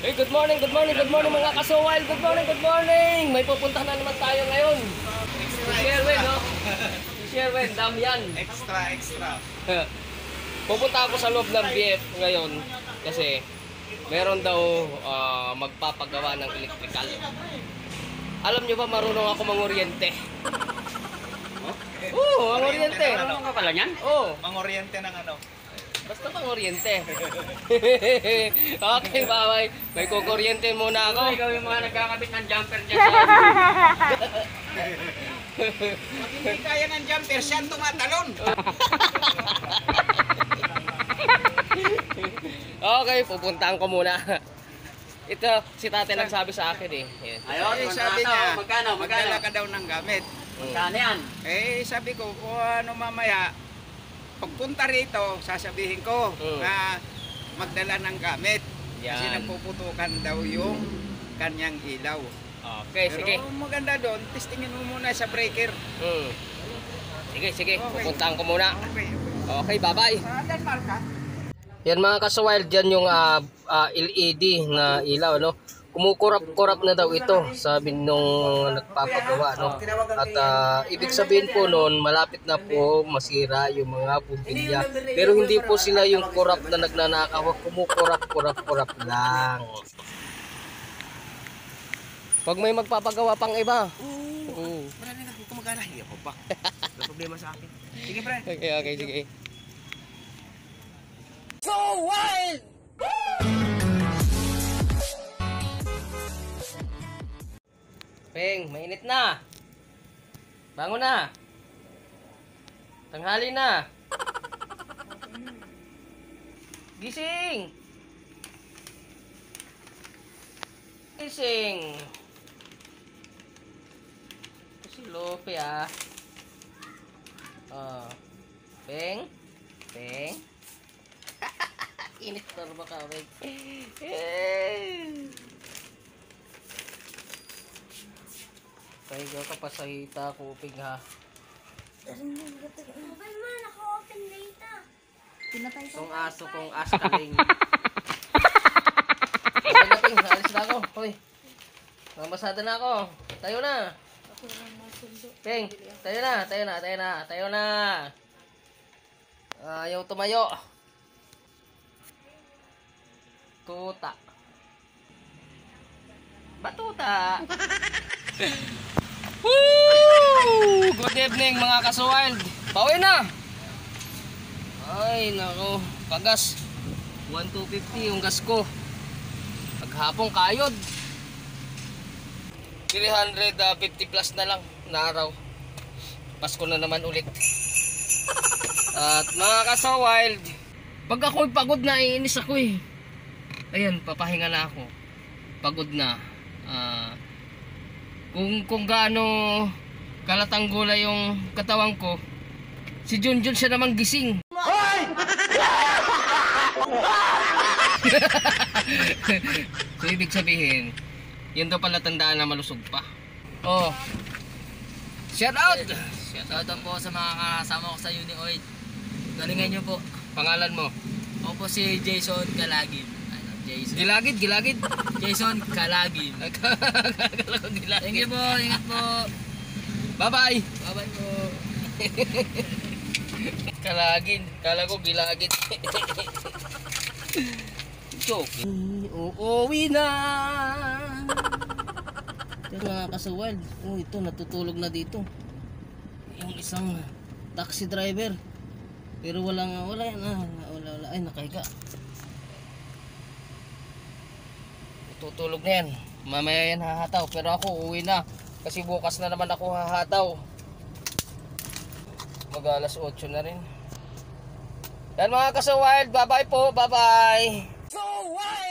Hey, good morning, good morning, good morning mga kasowal. Good morning, good morning. May pupuntahan na naman tayo ngayon. Si Sherwin, no? Si Sherwin, Damian. Extra, extra. Pupunta ako sa loob ng BF ngayon kasi meron daw ah, magpapagawa ng electrical. Alam nyo ba marunong ako manguryente? Oo, ang oriente. Marunong ka pala niyan? Oo. Mangoryente ng ano? Basta pang oriente. okay, bye May kukuryente muna ako. Ikaw yung mga nagkakabit ng jumper dyan. Pag hindi kaya ng jumper, siya tumatalon. okay, pupuntahan ko muna. Ito, si tate nagsabi sa akin eh. Yan. eh, sabi niya, magdala ka daw ng gamit. Magkano yan? Eh, sabi ko, kung ano mamaya, pagpunta rito, sasabihin ko Mm. na magdala ng gamit. Kasi Yan. napuputukan daw yung kanyang ilaw. Okay, Pero sige. maganda doon, testingin mo muna sa breaker. Hmm. Sige, sige. Okay. Pupuntahan ko muna. Okay. Okay, bye-bye. Sa Denmark ka? Yan mga kaswild, dyan yung ah, ah, LED na ilaw, no? Kumukurap-kurap na daw ito, sabi nung nagpapagawa, no? At ah, ibig sabihin po noon, malapit na po masira yung mga bumbilya. Pero hindi po sila yung kurap na nagnanakaw, kumukurap-kurap-kurap lang. Pag may magpapagawa pang iba. Oo. Marami na kung magana. Hindi ako. Wala problema sa akin. Sige, pre. Okay, okay, sige. So wild! Peng, mainit na. Bango na. Tanghali na. Gising. Gising. Si Lope ah. Ah. Peng. Peng. Init na ba kawig? Pahiga ka pa sa hita, kupig ha. Open mo, naka-open data. Pinatay ko. Itong aso kong askaling. Okay na, Ping. Alis na ako. Hoy. Mamasada na ako. Tayo na. Ping, tayo na, tayo na, tayo na, tayo na. Ayaw tumayo. Tuta. Batuta. Woo! Good evening mga kasuwild. Pauwi na. Ay, nako. Pagas. 1,250 yung gas ko. Paghapong kayod. 350 plus na lang na araw. Pasko na naman ulit. At mga kasawild, pag ako'y pagod na, iinis ako eh. Ayan, papahinga na ako. Pagod na. Ah, kung kung gaano kalatang gulay yung katawan ko, si Junjun siya namang gising. so ibig sabihin, yun daw pala tandaan na malusog pa. Oh. Shout out! Shout out po sa mga kasama ko sa Unioid. Galingan nyo po. Pangalan mo. Ako po si Jason Kalagin. Ano, Jason. Gilagid, gilagid. Jason Kalagin. Akala ko Thank you po. Ingat po. Bye-bye. Bye-bye po. Kalagin. Kala ko gilagid. Joke. Uuwi na. Ito mga kasawal. Oh, ito natutulog na dito. Yung isang taxi driver. Pero wala yan ah. Wala wala ay nakahiga. Tutulog na yan. Mamaya yan hahataw. Pero ako uwi na. Kasi bukas na naman ako hahataw. Mag alas 8 na rin. Yan mga kasawild. Bye bye po. Bye bye. So wild!